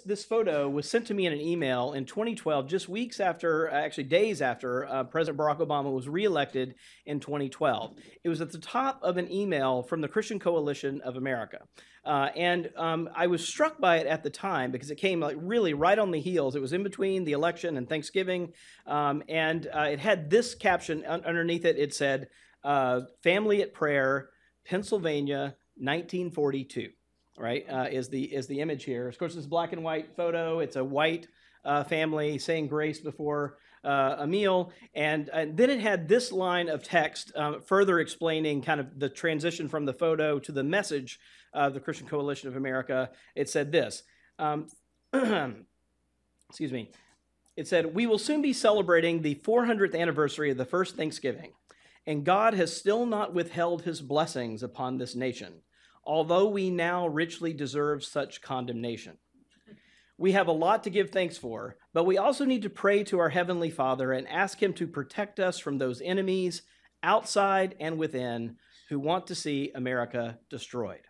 this photo was sent to me in an email in 2012, just weeks after, actually days after uh, President Barack Obama was reelected in 2012. It was at the top of an email from the Christian Coalition of America. Uh, and um, I was struck by it at the time because it came like really right on the heels. It was in between the election and Thanksgiving, um, and uh, it had this caption un- underneath it. It said, uh, "Family at Prayer, Pennsylvania, 1942." Right uh, is the is the image here. Of course, it's a black and white photo. It's a white uh, family saying grace before uh, a meal. And, and, then it had this line of text um, further explaining kind of the transition from the photo to the message of the Christian Coalition of America. It said this um, excuse me. It said, We will soon be celebrating the 400th anniversary of the first Thanksgiving, and God has still not withheld his blessings upon this nation, although we now richly deserve such condemnation. We have a lot to give thanks for, but we also need to pray to our Heavenly Father and ask Him to protect us from those enemies, outside and within, who want to see America destroyed.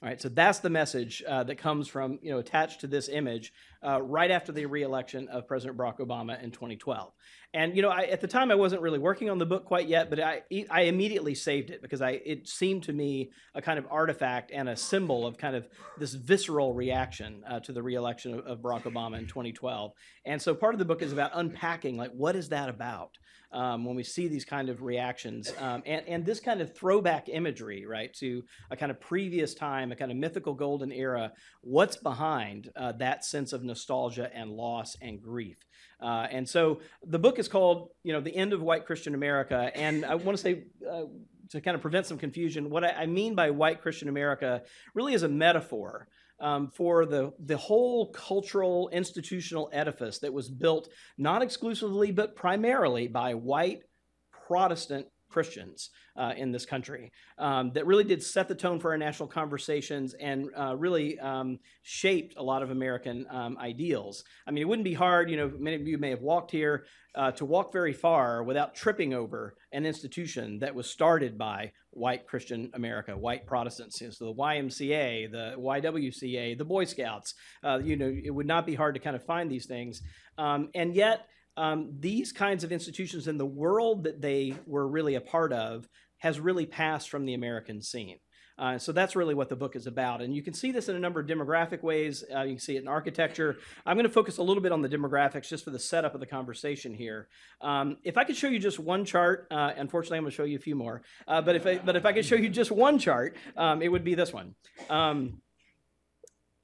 All right, so that's the message uh, that comes from, you know, attached to this image uh, right after the reelection of President Barack Obama in 2012. And, you know, I, at the time I wasn't really working on the book quite yet, but I, I immediately saved it because I, it seemed to me a kind of artifact and a symbol of kind of this visceral reaction uh, to the reelection of, of Barack Obama in 2012. And so part of the book is about unpacking, like, what is that about? Um, when we see these kind of reactions um, and, and this kind of throwback imagery, right, to a kind of previous time, a kind of mythical golden era. What's behind uh, that sense of nostalgia and loss and grief? Uh, and so the book is called, you know, The End of White Christian America. And I want to say, uh, to kind of prevent some confusion, what I, I mean by white Christian America really is a metaphor um, for the, the whole cultural institutional edifice that was built not exclusively but primarily by white Protestant Christians uh, in this country um, that really did set the tone for our national conversations and uh, really um, shaped a lot of American um, ideals. I mean, it wouldn't be hard, you know, many of you may have walked here uh, to walk very far without tripping over an institution that was started by white Christian America, white Protestants. So the YMCA, the YWCA, the Boy Scouts, uh, you know, it would not be hard to kind of find these things. Um, and yet, um, these kinds of institutions in the world that they were really a part of has really passed from the American scene. Uh, so that's really what the book is about. And you can see this in a number of demographic ways. Uh, you can see it in architecture. I'm going to focus a little bit on the demographics just for the setup of the conversation here. Um, if I could show you just one chart, uh, unfortunately, I'm going to show you a few more. Uh, but if I, but if I could show you just one chart, um, it would be this one. Um,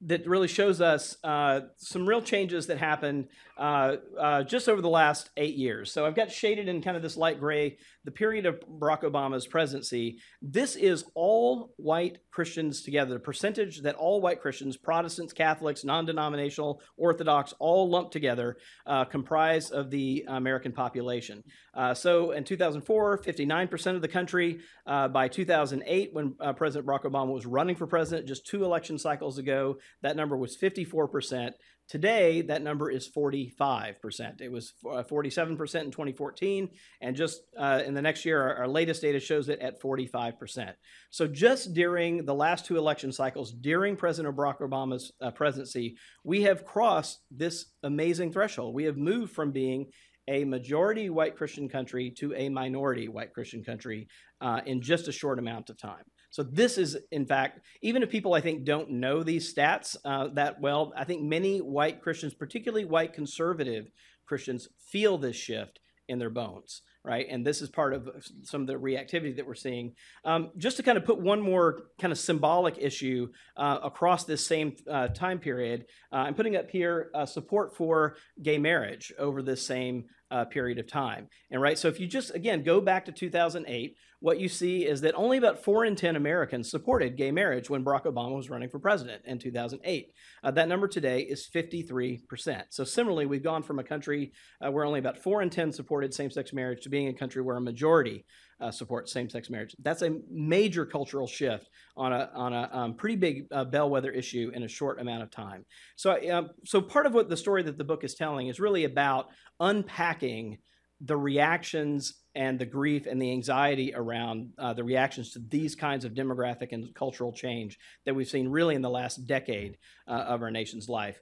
that really shows us uh, some real changes that happened uh, uh, just over the last eight years. So I've got shaded in kind of this light gray the period of Barack Obama's presidency. This is all white Christians together, the percentage that all white Christians, Protestants, Catholics, non denominational, Orthodox, all lumped together, uh, comprise of the American population. Uh, so in 2004, 59% of the country. Uh, by 2008, when President Barack Obama was running for president just two election cycles ago, that number was 54%. Today, that number is 45%. It was 47% uh, in 2014, and just uh, in the next year, our, our, latest data shows it at 45%. So, just during the last two election cycles, during President Barack Obama's uh, presidency, we have crossed this amazing threshold. We have moved from being a majority white Christian country to a minority white Christian country uh, in just a short amount of time. So this is, in fact, even if people I think don't know these stats uh, that well, I think many white Christians, particularly white conservative Christians, feel this shift in their bones, right? And this is part of some of the reactivity that we're seeing. Um, just to kind of put one more kind of symbolic issue uh, across this same uh, time period, uh, I'm putting up here uh, support for gay marriage over this same uh, period of time. And right, so if you just again go back to 2008, what you see is that only about four in 10 Americans supported gay marriage when Barack Obama was running for president in 2008. Uh, that number today is 53%. So, similarly, we've gone from a country uh, where only about four in 10 supported same sex marriage to being a country where a majority uh, support same-sex marriage. That's a major cultural shift on a on a um, pretty big uh, bellwether issue in a short amount of time. So, um, so part of what the story that the book is telling is really about unpacking the reactions and the grief and the anxiety around uh, the reactions to these kinds of demographic and cultural change that we've seen really in the last decade uh, of our nation's life.